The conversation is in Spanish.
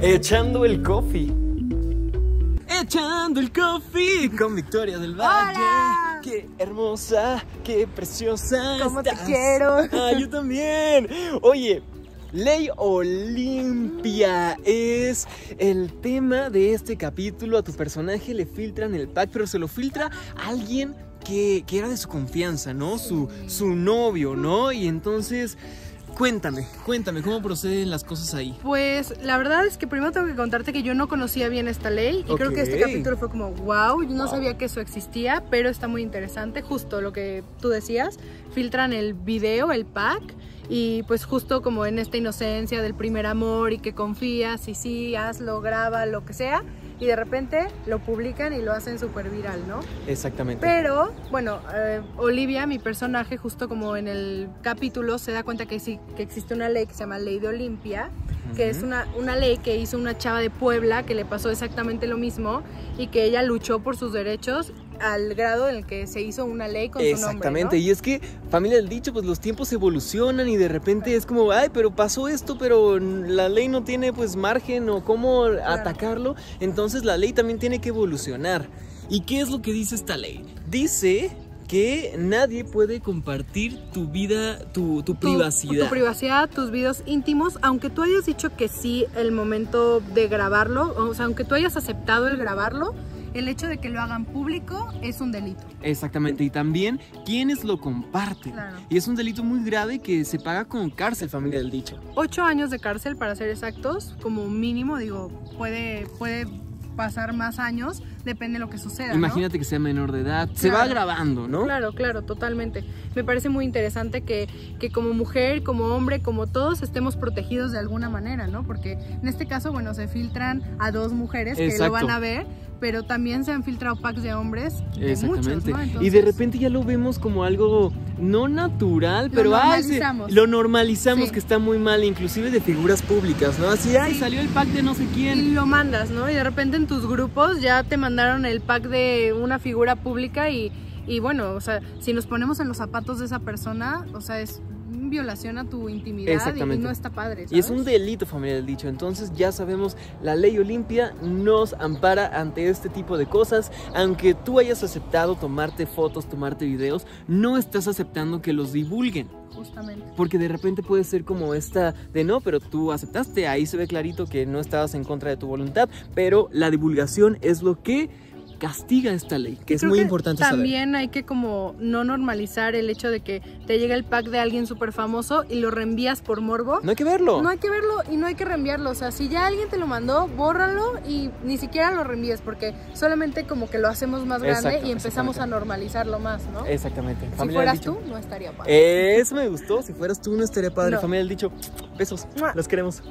Echando el coffee. Echando el coffee con Victoria del Valle. Hola. Qué hermosa, qué preciosa. ¿Cómo te quiero? Ah, yo también. Oye, Ley Olimpia es el tema de este capítulo. A tu personaje le filtran el pack, pero se lo filtra alguien que, que era de su confianza, ¿no? Su, su novio, ¿no? Y entonces, cuéntame, cuéntame, ¿cómo proceden las cosas ahí? Pues la verdad es que primero tengo que contarte que yo no conocía bien esta ley y creo que este capítulo fue como wow, yo no Wow. sabía que eso existía, pero está muy interesante, justo lo que tú decías, filtran el video, el pack y pues justo como en esta inocencia del primer amor y que confías y sí, hazlo, graba, lo que sea y de repente lo publican y lo hacen súper viral, ¿no? Exactamente. Pero, bueno, eh, Olivia, mi personaje, justo como en el capítulo, se da cuenta que sí, que existe una ley que se llama Ley de Olimpia, que es una, una ley que hizo una chava de Puebla que le pasó exactamente lo mismo y que ella luchó por sus derechos al grado en el que se hizo una ley con su nombre. Exactamente, ¿no? y es que, familia del dicho, pues los tiempos evolucionan y de repente es como, ay, pero pasó esto, pero la ley no tiene pues margen o cómo atacarlo, entonces la ley también tiene que evolucionar. ¿Y qué es lo que dice esta ley? Dice que nadie puede compartir tu vida, tu, tu Tu- privacidad. Tu privacidad, tus videos íntimos, aunque tú hayas dicho que sí el momento de grabarlo, o sea, aunque tú hayas aceptado el grabarlo, el hecho de que lo hagan público es un delito. Exactamente, y también quienes lo comparten. Claro. Y es un delito muy grave que se paga con cárcel, familia del dicho. Ocho años de cárcel para ser exactos, como mínimo, digo, puede, puede pasar más años, depende de lo que suceda. ¿no? Imagínate que sea menor de edad, se va grabando, ¿no? Claro, claro, totalmente. Me parece muy interesante que, que como mujer, como hombre, como todos estemos protegidos de alguna manera, ¿no? Porque en este caso, bueno, se filtran a dos mujeres que lo van a ver, pero también se han filtrado packs de hombres de muchos, Exactamente. ¿no? Y de repente ya lo vemos como algo no natural, Lo pero ay, se- normalizamos. lo normalizamos Sí. que está muy mal, inclusive de figuras públicas, ¿no? Así, ay, Sí. salió el pack de no sé quién. Y lo mandas, ¿no? Y de repente en tus grupos ya te mandaron el pack de una figura pública y, y bueno, o sea, si nos ponemos en los zapatos de esa persona, o sea, es violación a tu intimidad y- no está padre. Y es un delito, familia del dicho. Entonces ya sabemos, la ley Olimpia nos ampara ante este tipo de cosas. Aunque tú hayas aceptado tomarte fotos, tomarte videos, no estás aceptando que los divulguen. Justamente. Porque de repente puede ser como esta de no, pero tú aceptaste, ahí se ve clarito que no estabas en contra de tu voluntad, pero la divulgación es lo que castiga esta ley, que es muy que importante saber. También hay que como no normalizar el hecho de que te llega el pack de alguien súper famoso y lo reenvías por morbo. No hay que verlo. No hay que verlo y no hay que reenviarlo. O sea, si ya alguien te lo mandó, bórralo y ni siquiera lo reenvíes porque solamente como que lo hacemos más grande Exacto, y empezamos a normalizarlo más, ¿no? Exactamente. si familia fueras dicho. tú, no estaría padre. Eso me gustó. Si fueras tú, no estaría padre. No. Familia del dicho. Besos. Los queremos.